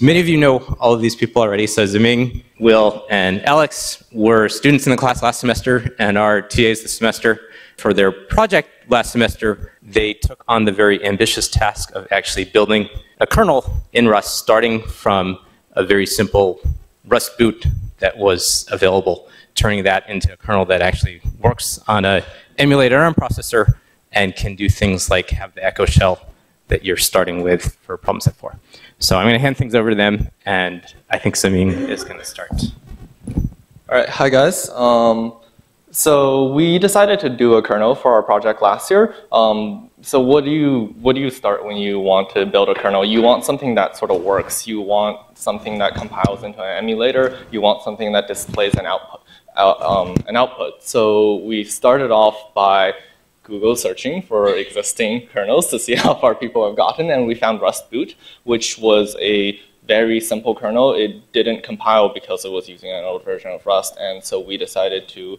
Many of you know all of these people already. So Zeming, Wil, and Alex were students in the class last semester and are TAs this semester. For their project last semester, they took on the very ambitious task of actually building a kernel in Rust, starting from a very simple Rustboot that was available, turning that into a kernel that actually works on a emulated ARM processor and can do things like have the echo shell that you're starting with for problem set 4. So I'm going to hand things over to them, and I think Zeming is going to start. All right, hi guys. Um, so we decided to do a kernel for our project last year. Um, so what do you what do you start when you want to build a kernel? You want something that sort of works. You want something that compiles into an emulator. You want something that displays an output. Out, um, an output. So we started off by Google searching for existing kernels to see how far people have gotten, and we found Rustboot, which was a very simple kernel. It didn't compile because it was using an old version of Rust, and so we decided to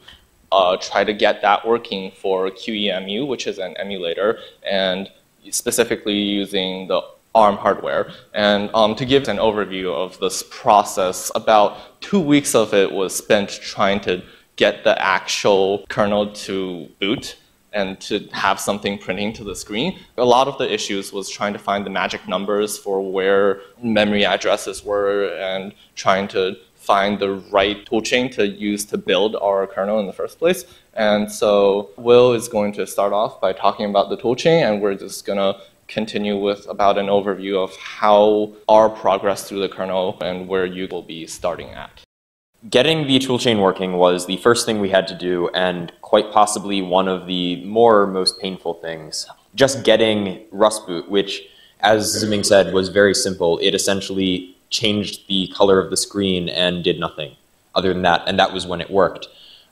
uh, try to get that working for QEMU, which is an emulator, and specifically using the ARM hardware. And um, to give an overview of this process, about two weeks of it was spent trying to get the actual kernel to boot and to have something printing to the screen. A lot of the issues was trying to find the magic numbers for where memory addresses were and trying to find the right toolchain to use to build our kernel in the first place. And so Wil is going to start off by talking about the toolchain, and we're just going to continue with about an overview of how our progress through the kernel and where you will be starting at. Getting the toolchain working was the first thing we had to do, and quite possibly one of the more most painful things. Just getting Rustboot, which, as Zeming said, was very simple. It essentially changed the color of the screen and did nothing other than that, and that was when it worked.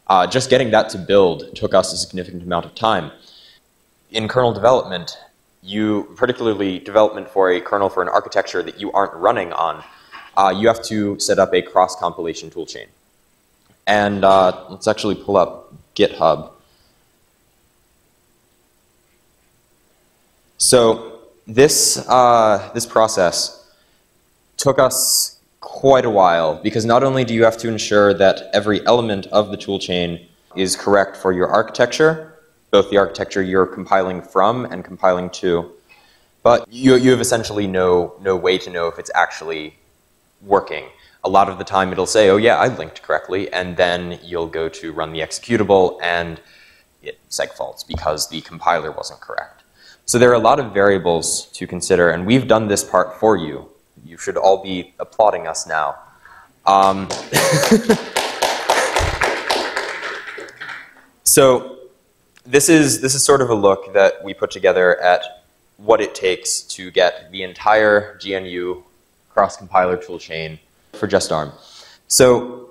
Uh, just getting that to build took us a significant amount of time. In kernel development, you, particularly development for a kernel for an architecture that you aren't running on, uh, you have to set up a cross-compilation toolchain. And uh, let's actually pull up GitHub. So this, uh, this process took us quite a while because not only do you have to ensure that every element of the toolchain is correct for your architecture, both the architecture you're compiling from and compiling to, but you, you have essentially no, no way to know if it's actually working. A lot of the time it'll say, oh yeah, I linked correctly, and then you'll go to run the executable and it segfaults because the compiler wasn't correct. So there are a lot of variables to consider, and we've done this part for you. You should all be applauding us now. Um, so this is, this is sort of a look that we put together at what it takes to get the entire GNU cross-compiler toolchain for just ARM. So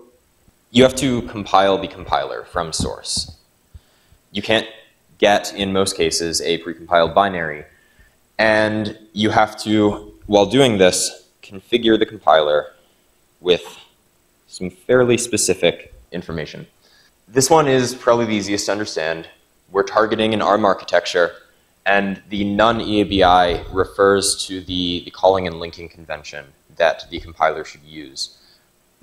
you have to compile the compiler from source. You can't get, in most cases, a precompiled binary. And you have to, while doing this, configure the compiler with some fairly specific information. This one is probably the easiest to understand. We're targeting an ARM architecture and the none EABI refers to the, the calling and linking convention that the compiler should use.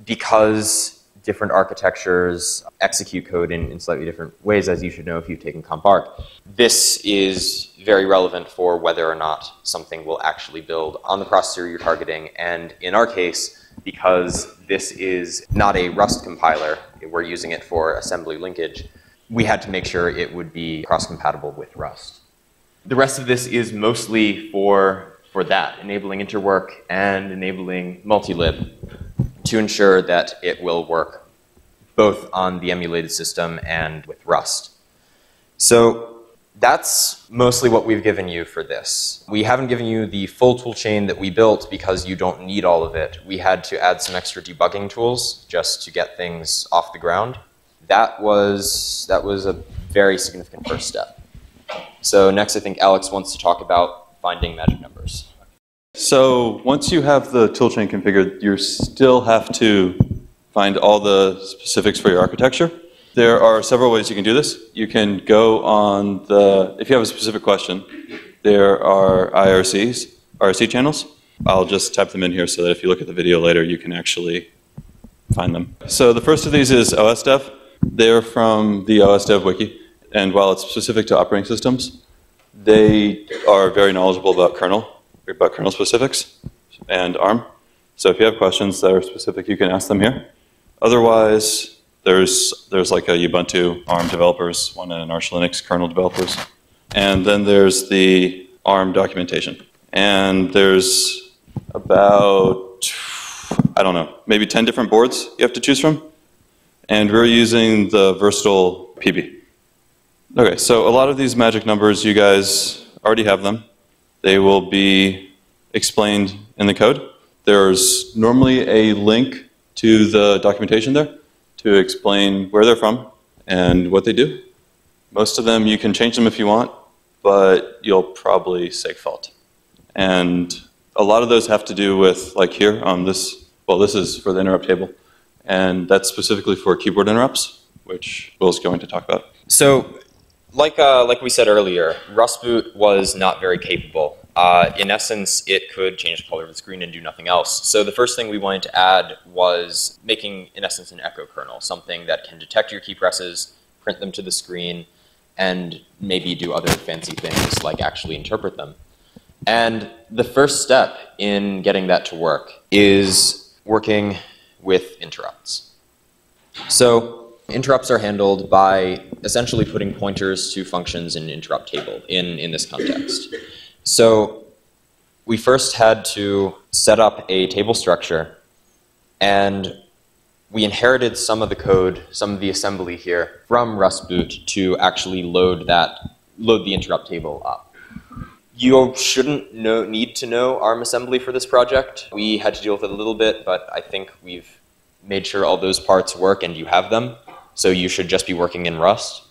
Because different architectures execute code in, in slightly different ways, as you should know if you've taken comparc. This is very relevant for whether or not something will actually build on the processor you're targeting. And in our case, because this is not a Rust compiler, we're using it for assembly linkage, we had to make sure it would be cross-compatible with Rust. The rest of this is mostly for, for that, enabling interwork and enabling multilib to ensure that it will work both on the emulated system and with Rust. So that's mostly what we've given you for this. We haven't given you the full toolchain that we built because you don't need all of it. We had to add some extra debugging tools just to get things off the ground. That was, that was a very significant first step. So next, I think Alex wants to talk about finding magic numbers. So once you have the toolchain configured, you still have to find all the specifics for your architecture. There are several ways you can do this. You can go on the, if you have a specific question, there are IRCs, IRC channels. I'll just type them in here so that if you look at the video later, you can actually find them. So the first of these is OSDev. They're from the OSDev wiki, and while it's specific to operating systems, they are very knowledgeable about kernel, about kernel specifics and ARM. So if you have questions that are specific, you can ask them here. Otherwise, there's, there's like a Ubuntu ARM developers, one an Arch Linux kernel developers. And then there's the ARM documentation. And there's about, I don't know, maybe 10 different boards you have to choose from. And we're using the Versatile PB. Okay, so a lot of these magic numbers, you guys already have them. They will be explained in the code. There's normally a link to the documentation there to explain where they're from and what they do. Most of them, you can change them if you want, but you'll probably segfault. And a lot of those have to do with, like here, um, this, well, this is for the interrupt table. And that's specifically for keyboard interrupts, which Wil's going to talk about. So, like, uh, like we said earlier, Rustboot was not very capable. Uh, in essence, it could change the color of the screen and do nothing else. So the first thing we wanted to add was making, in essence, an echo kernel, something that can detect your key presses, print them to the screen, and maybe do other fancy things like actually interpret them. And the first step in getting that to work is working with interrupts. So interrupts are handled by essentially putting pointers to functions in interrupt table in, in this context. So we first had to set up a table structure and we inherited some of the code, some of the assembly here from Rustboot to actually load that, load the interrupt table up. You shouldn't know, need to know ARM assembly for this project. We had to deal with it a little bit, but I think we've made sure all those parts work and you have them. So you should just be working in Rust.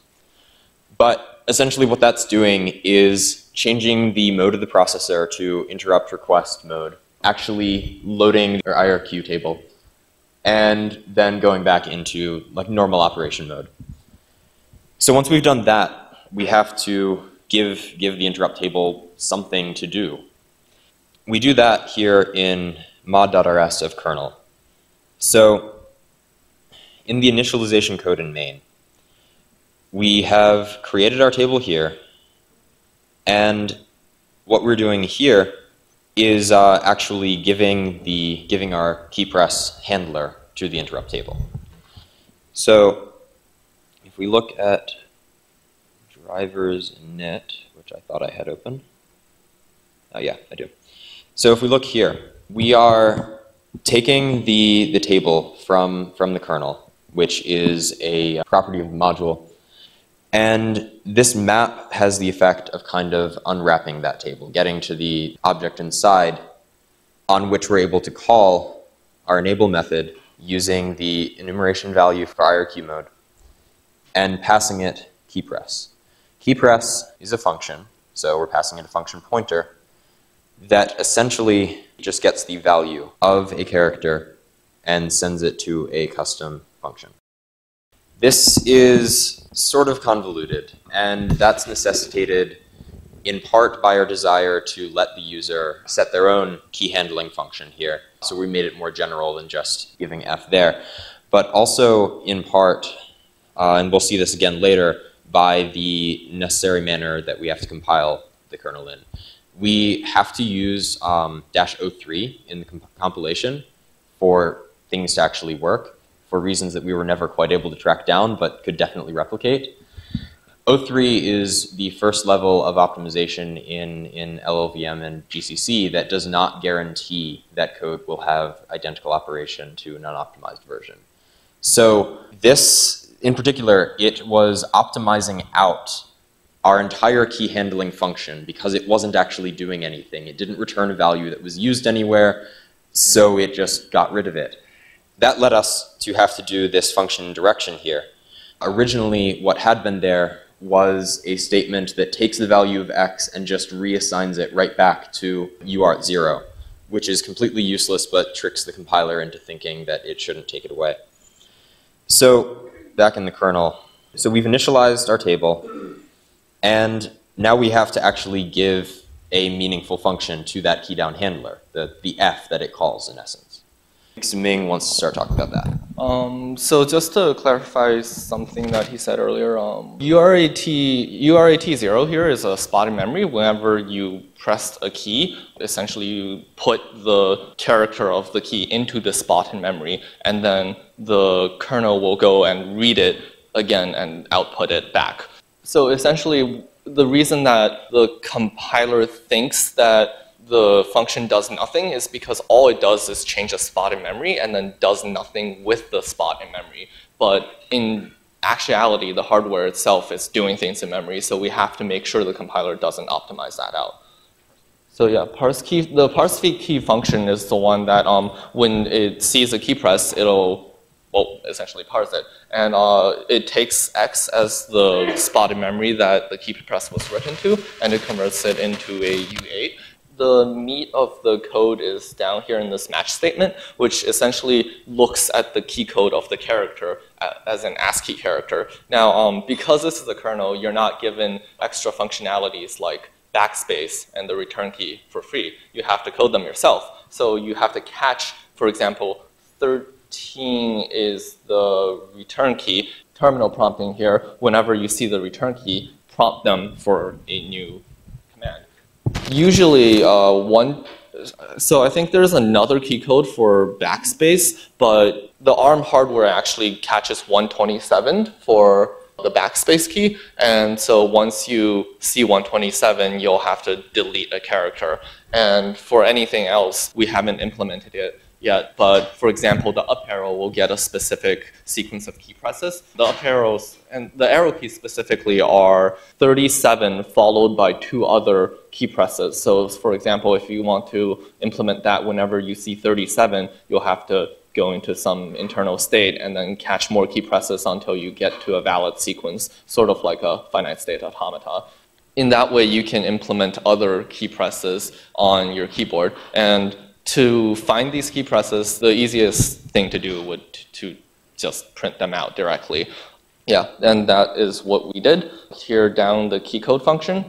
But essentially what that's doing is changing the mode of the processor to interrupt request mode, actually loading your IRQ table, and then going back into like normal operation mode. So once we've done that, we have to give, give the interrupt table something to do. We do that here in mod.rs of kernel. So in the initialization code in main, we have created our table here, and what we're doing here is uh, actually giving the giving our key press handler to the interrupt table. So if we look at drivers init, which I thought I had open. Oh yeah, I do. So if we look here, we are taking the, the table from, from the kernel, which is a property of the module, and this map has the effect of kind of unwrapping that table, getting to the object inside on which we're able to call our enable method using the enumeration value for IRQ mode and passing it key press. Key press is a function, so we're passing it a function pointer that essentially just gets the value of a character and sends it to a custom function. This is sort of convoluted, and that's necessitated in part by our desire to let the user set their own key handling function here. So we made it more general than just giving F there. But also in part, uh, and we'll see this again later, by the necessary manner that we have to compile the kernel in. We have to use um, dash O3 in the comp compilation for things to actually work for reasons that we were never quite able to track down, but could definitely replicate. O3 is the first level of optimization in, in LLVM and GCC that does not guarantee that code will have identical operation to an unoptimized version. So this, in particular, it was optimizing out our entire key handling function because it wasn't actually doing anything. It didn't return a value that was used anywhere, so it just got rid of it. That led us to have to do this function direction here. Originally, what had been there was a statement that takes the value of x and just reassigns it right back to uart 0, which is completely useless but tricks the compiler into thinking that it shouldn't take it away. So back in the kernel, so we've initialized our table, and now we have to actually give a meaningful function to that key down handler, the, the F that it calls in essence. Ming wants to start talking about that. Um, so just to clarify something that he said earlier, um, UART, UART0 here is a spot in memory. Whenever you press a key, essentially you put the character of the key into the spot in memory, and then the kernel will go and read it again and output it back. So essentially, the reason that the compiler thinks that the function does nothing is because all it does is change a spot in memory and then does nothing with the spot in memory. But in actuality, the hardware itself is doing things in memory, so we have to make sure the compiler doesn't optimize that out. So yeah, parse key, the parse key function is the one that um, when it sees a key press, it'll well, essentially parse it. And uh, it takes X as the spot in memory that the key press was written to, and it converts it into a U8 the meat of the code is down here in this match statement, which essentially looks at the key code of the character as an ASCII character. Now, um, because this is a kernel, you're not given extra functionalities like backspace and the return key for free. You have to code them yourself. So you have to catch, for example, 13 is the return key. Terminal prompting here, whenever you see the return key, prompt them for a new usually uh, one, so I think there's another key code for backspace, but the ARM hardware actually catches 127 for the backspace key. And so once you see 127, you'll have to delete a character. And for anything else, we haven't implemented it yet, but for example, the up arrow will get a specific sequence of key presses. The arrows and the arrow keys specifically are 37 followed by two other key presses. So for example, if you want to implement that whenever you see 37, you'll have to go into some internal state and then catch more key presses until you get to a valid sequence, sort of like a finite state automata in that way, you can implement other key presses on your keyboard. And to find these key presses, the easiest thing to do would to just print them out directly. Yeah, and that is what we did. Here down the key code function,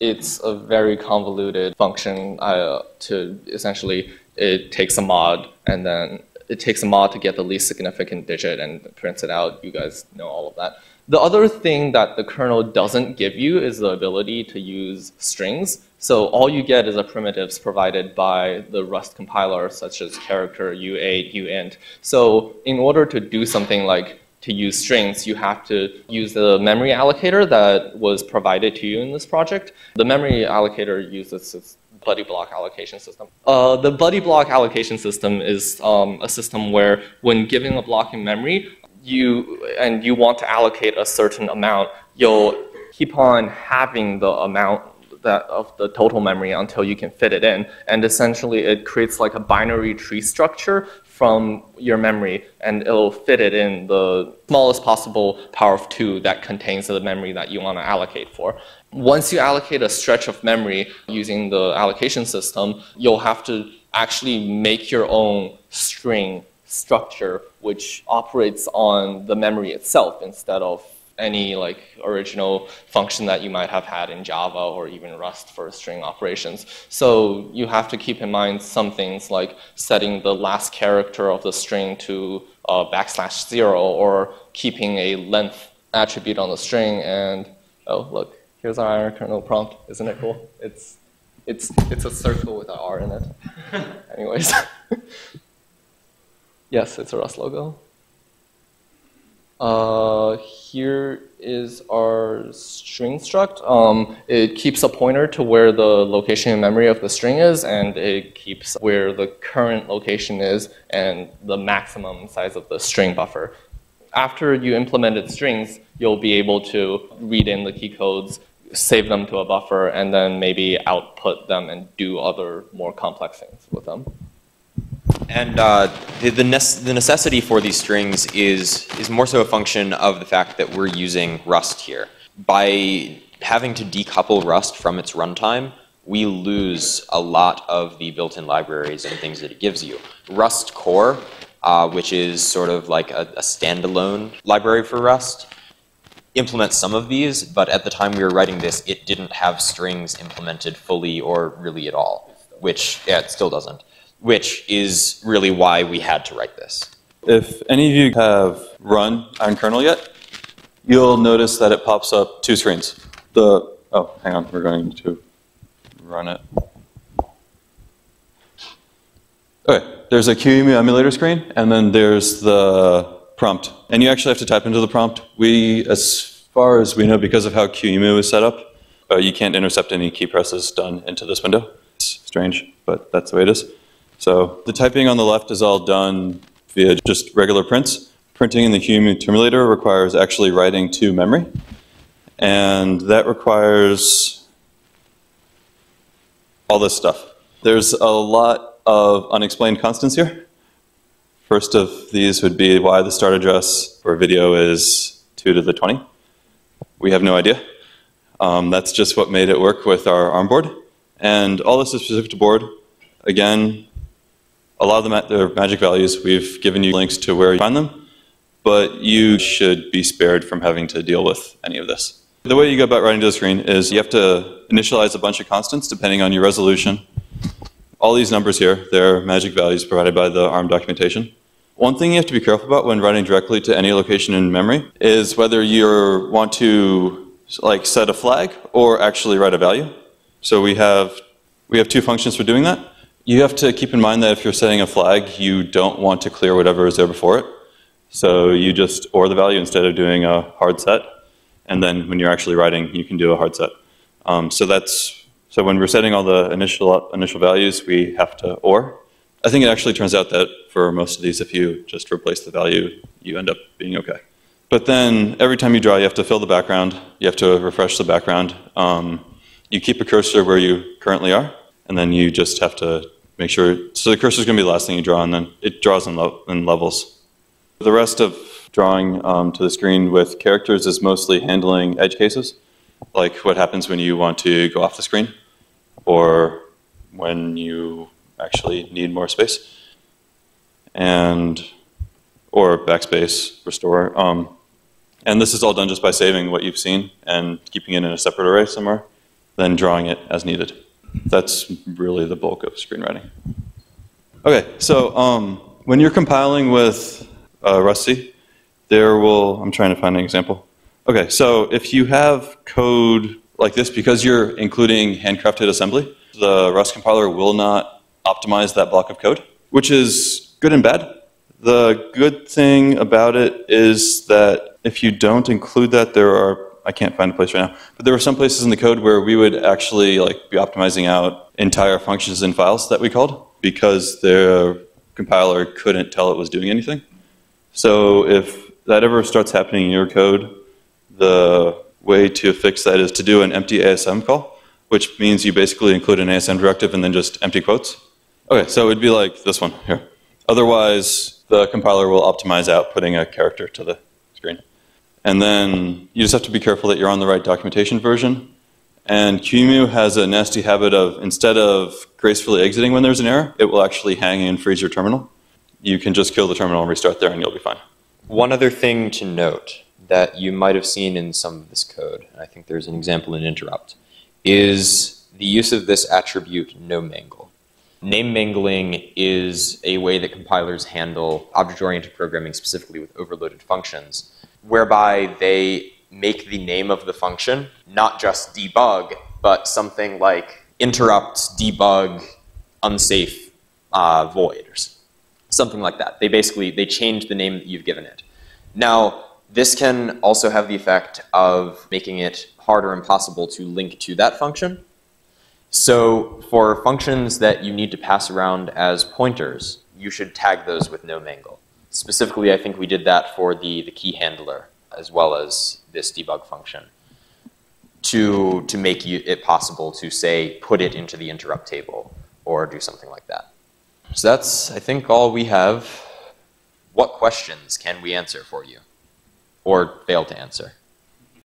it's a very convoluted function uh, to essentially, it takes a mod and then it takes a mod to get the least significant digit and prints it out. You guys know all of that. The other thing that the kernel doesn't give you is the ability to use strings. So all you get is a primitives provided by the Rust compiler, such as character, U8, uint. So in order to do something like to use strings, you have to use the memory allocator that was provided to you in this project. The memory allocator uses this buddy block allocation system. Uh, the buddy block allocation system is um, a system where when giving a block in memory, you and you want to allocate a certain amount, you'll keep on having the amount that of the total memory until you can fit it in. And essentially it creates like a binary tree structure from your memory and it'll fit it in the smallest possible power of two that contains the memory that you want to allocate for. Once you allocate a stretch of memory using the allocation system, you'll have to actually make your own string structure which operates on the memory itself instead of any like original function that you might have had in Java or even Rust for string operations. So you have to keep in mind some things like setting the last character of the string to uh, backslash zero or keeping a length attribute on the string and oh look here's our IronKernel prompt isn't it cool it's it's it's a circle with an R in it anyways Yes, it's a Rust logo. Uh, here is our string struct. Um, it keeps a pointer to where the location in memory of the string is, and it keeps where the current location is and the maximum size of the string buffer. After you implemented strings, you'll be able to read in the key codes, save them to a buffer, and then maybe output them and do other more complex things with them. And uh, the, the, the, necessity for these strings is, is more so a function of the fact that we're using Rust here. By having to decouple Rust from its runtime, we lose a lot of the built-in libraries and things that it gives you. Rust core, uh, which is sort of like a, a standalone library for Rust, implements some of these, but at the time we were writing this, it didn't have strings implemented fully or really at all, which, yeah, it still doesn't, which is really why we had to write this. If any of you have run IronKernel yet, you'll notice that it pops up two screens. The, oh, hang on, we're going to run it. Okay, there's a QEMU emulator screen, and then there's the prompt. And you actually have to type into the prompt. We, as far as we know, because of how QEMU is set up, uh, you can't intercept any key presses done into this window. It's strange, but that's the way it is. So the typing on the left is all done via just regular prints. Printing in the QEMU terminator requires actually writing to memory. And that requires all this stuff. There's a lot of unexplained constants here. First of these would be why the start address for video is 2 to the 20. We have no idea. Um, that's just what made it work with our ARM board. And all this is specific to board. Again, a lot of the, ma magic values, we've given you links to where you find them, but you should be spared from having to deal with any of this. The way you go about writing to the screen is you have to initialize a bunch of constants depending on your resolution all these numbers here, they're magic values provided by the ARM documentation. One thing you have to be careful about when writing directly to any location in memory is whether you want to like set a flag or actually write a value. So we have, we have two functions for doing that. You have to keep in mind that if you're setting a flag, you don't want to clear whatever is there before it. So you just OR the value instead of doing a hard set. And then when you're actually writing, you can do a hard set. Um, so that's so when we're setting all the initial, initial values, we have to OR. I think it actually turns out that for most of these, if you just replace the value, you end up being okay. But then every time you draw, you have to fill the background. You have to refresh the background. Um, you keep a cursor where you currently are, and then you just have to make sure. So the cursor is going to be the last thing you draw, and then it draws in, lo in levels. The rest of drawing um, to the screen with characters is mostly handling edge cases, like what happens when you want to go off the screen or when you actually need more space, and or backspace, restore. Um, and this is all done just by saving what you've seen and keeping it in a separate array somewhere, then drawing it as needed. That's really the bulk of screenwriting. Okay, so um, when you're compiling with uh, RustC, there will, I'm trying to find an example. Okay, so if you have code like this, because you're including handcrafted assembly, the Rust compiler will not optimize that block of code, which is good and bad. The good thing about it is that if you don't include that, there are, I can't find a place right now, but there were some places in the code where we would actually like be optimizing out entire functions and files that we called because the compiler couldn't tell it was doing anything. So if that ever starts happening in your code, the way to fix that is to do an empty ASM call, which means you basically include an ASM directive and then just empty quotes. Okay, so it would be like this one here. Otherwise, the compiler will optimize out putting a character to the screen. And then you just have to be careful that you're on the right documentation version. And QEMU has a nasty habit of, instead of gracefully exiting when there's an error, it will actually hang and freeze your terminal. You can just kill the terminal and restart there and you'll be fine. One other thing to note that you might have seen in some of this code, and I think there's an example in interrupt, is the use of this attribute no mangle. Name mangling is a way that compilers handle object-oriented programming specifically with overloaded functions, whereby they make the name of the function not just debug, but something like interrupt, debug, unsafe, uh, void, or something like that. They basically, they change the name that you've given it. Now, this can also have the effect of making it hard or impossible to link to that function. So for functions that you need to pass around as pointers, you should tag those with no mangle. Specifically, I think we did that for the, the key handler as well as this debug function to, to make you, it possible to say, put it into the interrupt table or do something like that. So that's, I think, all we have. What questions can we answer for you? or fail to answer.